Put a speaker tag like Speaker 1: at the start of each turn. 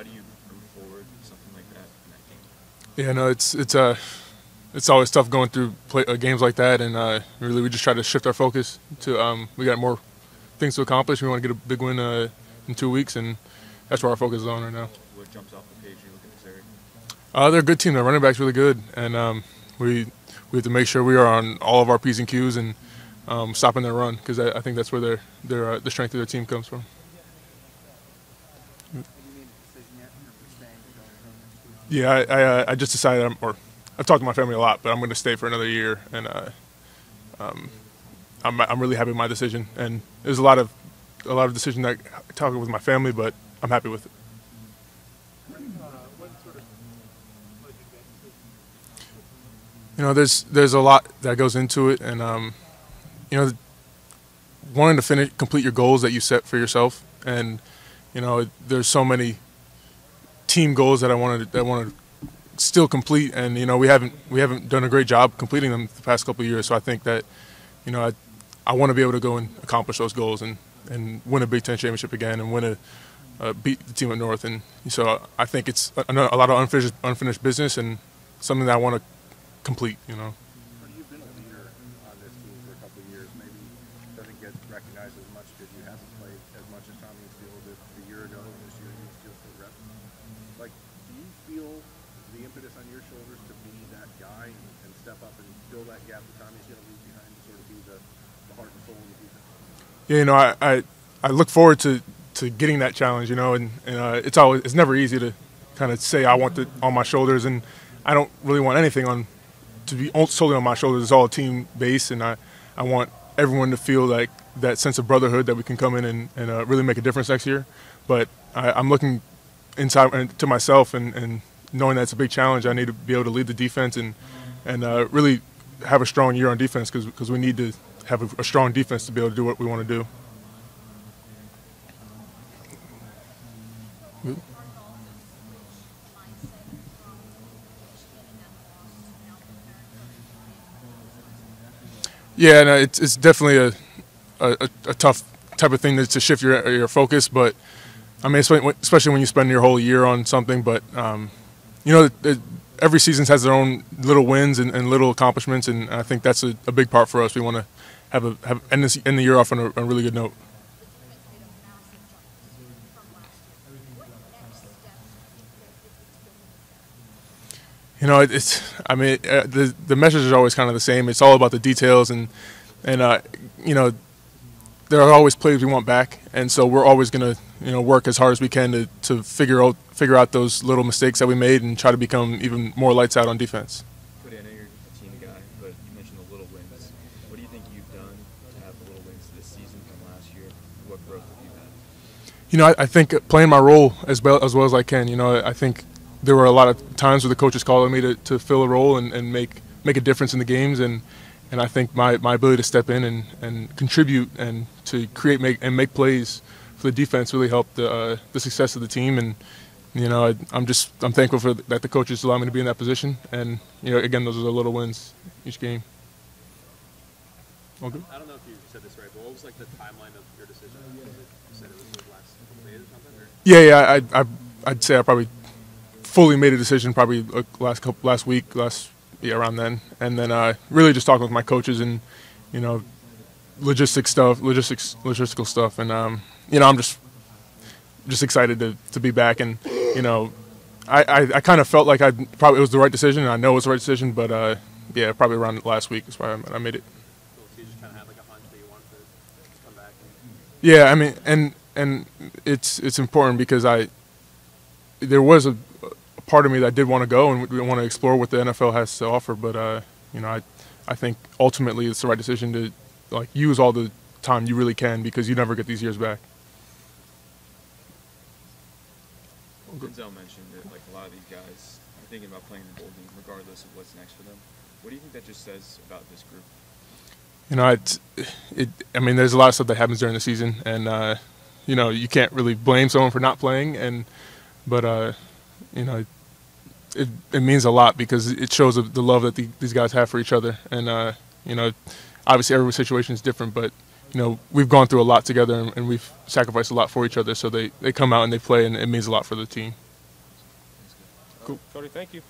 Speaker 1: how do you move forward something like that in that game?
Speaker 2: Yeah, no, it's it's uh, it's always tough going through play, uh, games like that, and uh, really we just try to shift our focus to um, we got more things to accomplish. We want to get a big win uh, in two weeks, and that's where our focus is on right now.
Speaker 1: What jumps off the page you look at area?
Speaker 2: Uh, they're a good team. Their running back's really good, and um, we we have to make sure we are on all of our p's and q's and um, stopping their run because I, I, think that's where their their uh, the strength of their team comes from. Yeah, I, I, uh, I just decided, I'm, or I've talked to my family a lot, but I'm going to stay for another year, and uh, um, I'm I'm really happy with my decision. And there's a lot of a lot of decision that talking with my family, but I'm happy with it. You know, there's there's a lot that goes into it, and um, you know, wanting to finish complete your goals that you set for yourself, and you know, there's so many team goals that I wanted that I want to still complete, and you know we haven't we haven't done a great job completing them the past couple of years. So I think that you know I I want to be able to go and accomplish those goals and and win a Big Ten championship again and win a uh, beat the team at North. And so I think it's a, a lot of unfinished unfinished business and something that I want to complete. You know.
Speaker 3: Get recognized as much because you haven't played as much as Tommy Field a year ago. This year you still for rep. Like, do you feel the impetus on your shoulders to be that guy and, and step up and fill that gap that Tommy's going to leave behind to sort of be the, the heart and soul of the defense?
Speaker 2: Yeah, you know, I, I, I look forward to, to getting that challenge, you know, and, and uh, it's always it's never easy to kind of say I want it on my shoulders, and I don't really want anything on to be solely on my shoulders. It's all team based, and I, I want everyone to feel like that sense of brotherhood that we can come in and, and uh, really make a difference next year. But I, am looking inside to myself and, and knowing that it's a big challenge. I need to be able to lead the defense and and uh, really have a strong year on defense because we need to have a, a strong defense to be able to do what we want to do. Yeah, no, it's it's definitely a, a, a tough type of thing to, to, shift your your focus, but I mean, especially when you spend your whole year on something. But um, you know, it, every season has their own little wins and, and little accomplishments, and I think that's a, a big part for us. We want to have a have end, this, end the year off on a, a really good note. You know, it's. I mean, uh, the the message is always kind of the same. It's all about the details, and and uh, you know, there are always plays we want back, and so we're always going to you know work as hard as we can to, to figure out figure out those little mistakes that we made and try to become even more lights out on defense.
Speaker 1: Cody, I know you're a team guy, but you mentioned the little wins. What do you think you've done to have the little wins this season from last year? What growth have you had?
Speaker 2: You know, I, I think playing my role as well as well as I can. You know, I think there were a lot of times where the coaches calling me to, to fill a role and, and make make a difference in the games and and I think my, my ability to step in and, and contribute and to create make and make plays for the defense really helped the uh, the success of the team and you know I, am just I'm thankful for that the coaches allow me to be in that position and you know again those are the little wins each game.
Speaker 3: All good. I don't know if you said this right, but what was like the timeline of your decision? Was it, you said it was the last couple days or something? Or?
Speaker 2: Yeah, yeah, I, I I'd say I probably fully made a decision probably last couple last week last yeah around then. And then uh, really just talking with my coaches and you know logistics stuff logistics logistical stuff. And um, you know I'm just just excited to, to be back. And you know I, I, I kind of felt like I probably it was the right decision and I know it was the right decision but uh, yeah probably around last week is why I, I made it. Yeah, I mean, and and it's it's important because I there was a part of me that did want to go and want to explore what the NFL has to offer. But uh, you know, I I think ultimately it's the right decision to like use all the time you really can because you never get these years back.
Speaker 1: Denzel mentioned that like a lot of these guys are thinking about playing the bowl game regardless of what's next for them. What do you think that just says about this group?
Speaker 2: You know, it, it I mean, there's a lot of stuff that happens during the season, and uh, you know, you can't really blame someone for not playing, and but uh, you know, it, it means a lot because it shows the love that the, these guys have for each other. And uh, you know, obviously every situation is different, but you know we've gone through a lot together and, and, we've sacrificed a lot for each other. So they, they come out and they play, and it means a lot for the team. Cool.
Speaker 4: Cody, thank you.